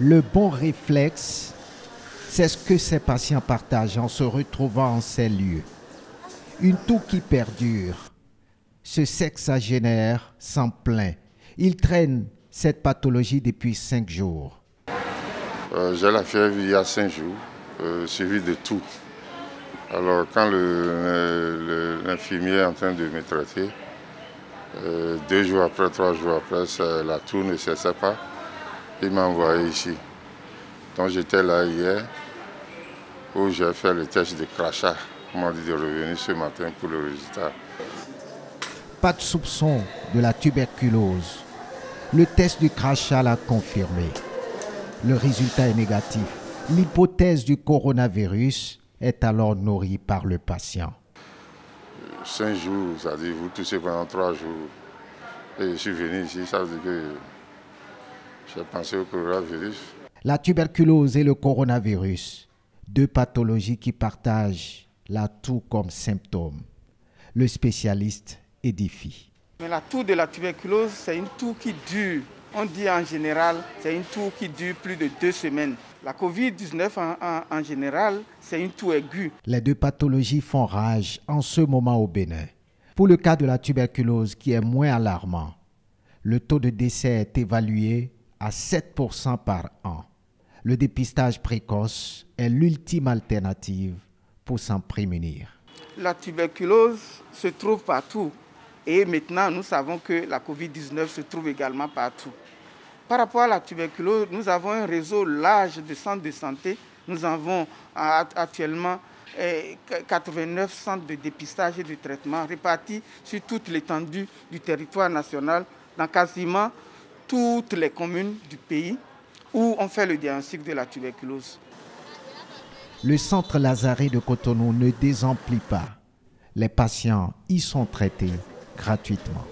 Le bon réflexe, c'est ce que ces patients partagent en se retrouvant en ces lieux. Une toux qui perdure. Ce sexagénaire s'en plaint. Il traîne cette pathologie depuis cinq jours. Euh, j'ai la fièvre il y a cinq jours, euh, suivi de tout. Alors quand l'infirmier est en train de me traiter, euh, deux jours après, trois jours après, la tour ne cessait pas. Il m'a envoyé ici. Donc j'étais là hier où j'ai fait le test de crachat. On m'a dit de revenir ce matin pour le résultat. Pas de soupçon de la tuberculose. Le test du crachat l'a confirmé. Le résultat est négatif. L'hypothèse du coronavirus est alors nourrie par le patient. Cinq jours, ça dit vous toussez pendant trois jours. Et je suis venu ici, ça veut dire que j'ai pensé au coronavirus. La tuberculose et le coronavirus, deux pathologies qui partagent la toux comme symptôme. Le spécialiste édifie. Mais la toux de la tuberculose, c'est une toux qui dure. On dit en général, c'est une toux qui dure plus de deux semaines. La Covid-19 en, en, général, c'est une toux aiguë. Les deux pathologies font rage en ce moment au Bénin. Pour le cas de la tuberculose qui est moins alarmant, le taux de décès est évalué à 7% par an. Le dépistage précoce est l'ultime alternative pour s'en prémunir. La tuberculose se trouve partout et maintenant nous savons que la COVID-19 se trouve également partout. Par rapport à la tuberculose, nous avons un réseau large de centres de santé. Nous avons actuellement 89 eh, centres de dépistage et de traitement répartis sur toute l'étendue du territoire national, dans quasiment toutes les communes du pays où on fait le diagnostic de la tuberculose. Le centre Lazare de Cotonou ne désemplit pas. Les patients y sont traités gratuitement.